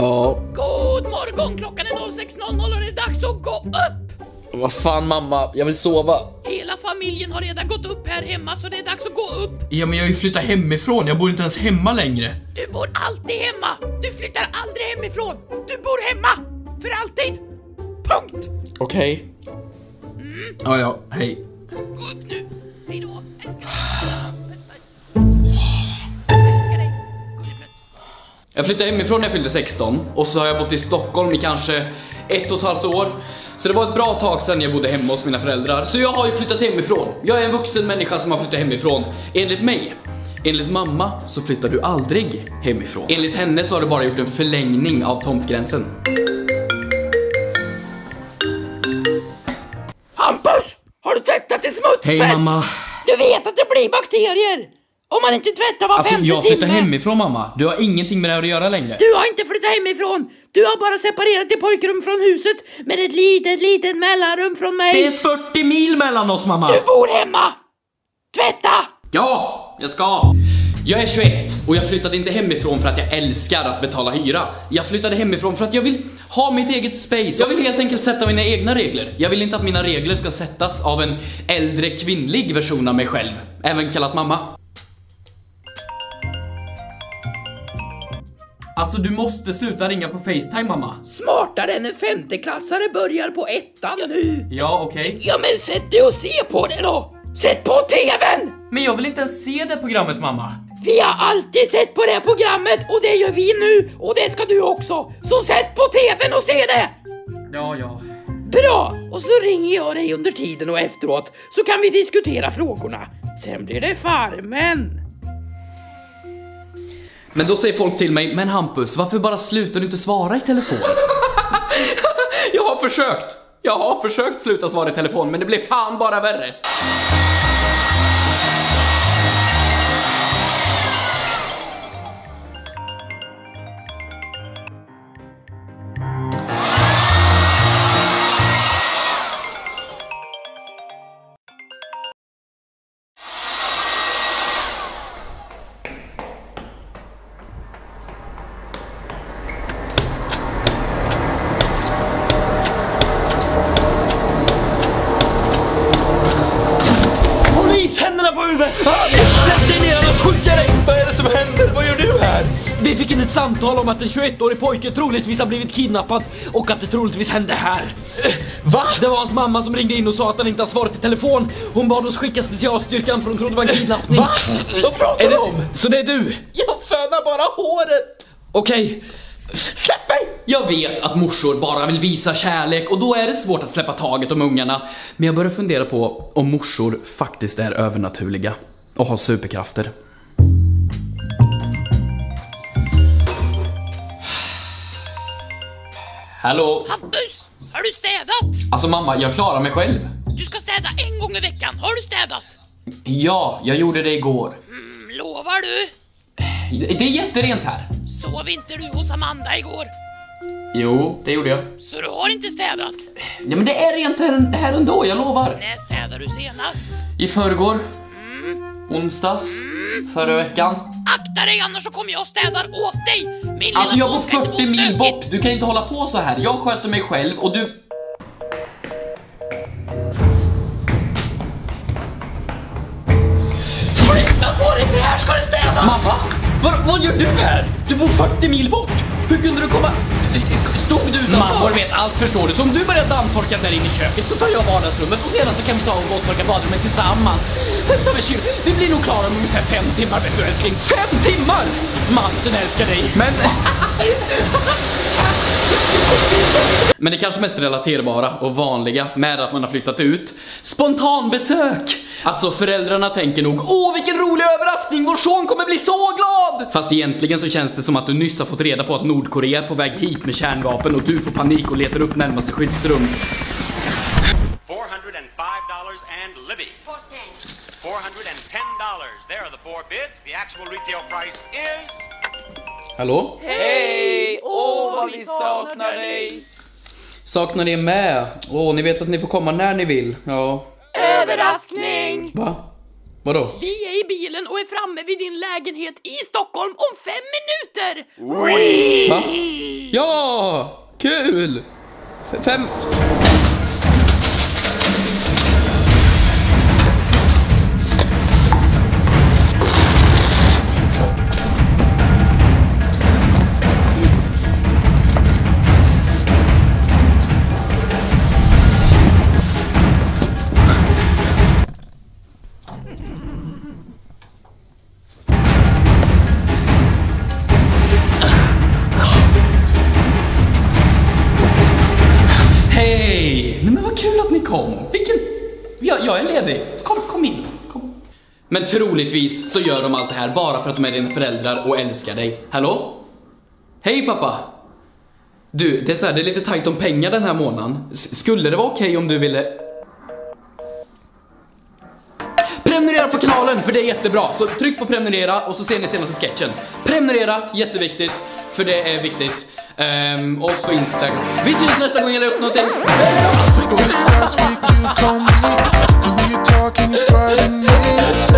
Ja, God morgon! Klockan är 06.00 och det är dags att gå upp! vad fan mamma, jag vill sova. Hela familjen har redan gått upp här hemma så det är dags att gå upp. Ja men jag har ju flyttat hemifrån, jag bor inte ens hemma längre. Du bor alltid hemma! Du flyttar aldrig hemifrån! Du bor hemma! För alltid! Punkt! Okej. Ja, ja, hej. Jag flyttade hemifrån när jag fyllde 16 och så har jag bott i Stockholm i kanske ett och ett halvt år. Så det var ett bra tag sedan jag bodde hemma hos mina föräldrar. Så jag har ju flyttat hemifrån. Jag är en vuxen människa som har flyttat hemifrån. Enligt mig. Enligt mamma så flyttar du aldrig hemifrån. Enligt henne så har du bara gjort en förlängning av tomtgränsen. Hampus! Har du tvättat din smutstvätt? Hej mamma. Du vet att det blir bakterier! Om man inte tvättar var Alltså femte jag flyttar timme. hemifrån mamma. Du har ingenting med det här att göra längre. Du har inte flyttat hemifrån! Du har bara separerat ditt pojkrum från huset med ett litet, litet mellanrum från mig. Det är 40 mil mellan oss mamma. Du bor hemma! Tvätta! Ja, jag ska. Jag är 21 och jag flyttade inte hemifrån för att jag älskar att betala hyra. Jag flyttade hemifrån för att jag vill ha mitt eget space. Jag vill helt enkelt sätta mina egna regler. Jag vill inte att mina regler ska sättas av en äldre kvinnlig version av mig själv, även kallat mamma. Alltså du måste sluta ringa på Facetime mamma. Smartare än en femteklassare börjar på ettan nu. Ja, okej. Ja men sätt dig och se på det då! Sätt på TVn! Men jag vill inte ens se det programmet mamma. Vi har alltid sett på det här programmet och det gör vi nu och det ska du också. Så sätt på TVn och se det! Ja, ja. Bra! Och så ringer jag dig under tiden och efteråt så kan vi diskutera frågorna. Sen blir det Farmen. Men då säger folk till mig, men Hampus, varför bara slutar du inte svara i telefon? jag har försökt. Jag har försökt sluta svara i telefon, men det blir fan bara värre. Vi fick in ett samtal om att en 21-årig pojke troligtvis har blivit kidnappad och att det troligtvis hände här. Va? Det var hans mamma som ringde in och sa att han inte har svarat i telefon. Hon bad oss skicka specialstyrkan för hon trodde det var en kidnappning. Va? Vad pratar du om? Så det är du? Jag fönar bara håret. Okej. Släpp mig! Jag vet att morsor bara vill visa kärlek och då är det svårt att släppa taget om ungarna. Men jag börjar fundera på om morsor faktiskt är övernaturliga och har superkrafter. Hallå? Hampus, har du städat? Alltså mamma, jag klarar mig själv. Du ska städa en gång i veckan. Har du städat? Ja, jag gjorde det igår. Mm, lovar du? Det är jätterent här. Sov inte du hos Amanda igår? Jo, det gjorde jag. Så du har inte städat? Ja men det är rent här, här ändå, jag lovar. När städade du senast? I förrgår. Onsdags. Förra veckan. Akta dig annars så kommer jag och städar åt dig! Min Alltså jag bor son ska inte 40 bo mil bort, du kan inte hålla på så här. Jag sköter mig själv och du... Flytta på dig för här ska det städas! Mamma! Vad, vad gör du här? Du bor 40 mil bort! Hur kunde du komma... Stod du utanför? Mammor vet allt förstår du, så om du börjar dammtorka där inne i köket så tar jag vardagsrummet och sedan så kan vi ta och våttorka badrummet tillsammans. Sen tar vi kyl. Vi blir nog klara om ungefär fem timmar vet du älskling. Fem timmar! Mamsen älskar dig. Men... Men det kanske mest relaterbara och vanliga med att man har flyttat ut. Spontanbesök! Alltså föräldrarna tänker nog Åh vilken rolig överraskning, vår son kommer bli så glad! Fast egentligen så känns det som att du nyss har fått reda på att Nordkorea är på väg hit med kärnvapen och du får panik och letar upp närmaste skyddsrum. $405 and Libby. $410. There are the four bids. The actual retail price is... Hallå? Hej! Åh vad vi saknar dig! Saknar ni med? Åh, ni vet att ni får komma när ni vill. Ja. Överraskning! Va? Vadå? Vi är i bilen och är framme vid din lägenhet i Stockholm om fem minuter! Va? Ja! Kul! F- Fem... Jag, jag är ledig. Kom, kom in. Kom. Men troligtvis så gör de allt det här bara för att de är dina föräldrar och älskar dig. Hallå? Hej pappa! Du, det är så här, det är lite tajt om pengar den här månaden. S- skulle det vara okej om du ville... Prenumerera på kanalen för det är jättebra. Så tryck på prenumerera och så ser ni senaste sketchen. Prenumerera, jätteviktigt. För det är viktigt. Ehm, och så Instagram. Vi syns nästa gång jag lägger upp någonting. Just walking, striding, niggas